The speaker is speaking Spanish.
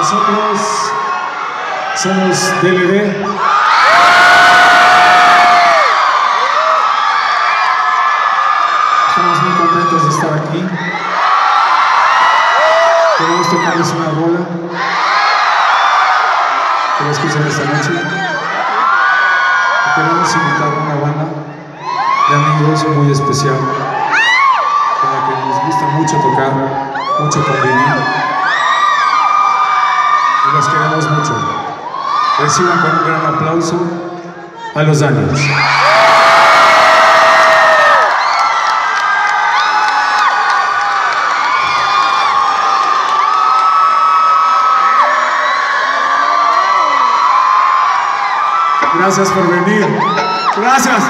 Nosotros somos DLD. Estamos muy contentos de estar aquí. Queremos tocarles una rola que la escuchen esta noche. Queremos invitar a una banda de amigos muy especial con la que nos gusta mucho tocar, mucho convivir. Los queremos mucho. Reciban con un gran aplauso a los Daniels. Gracias por venir. Gracias.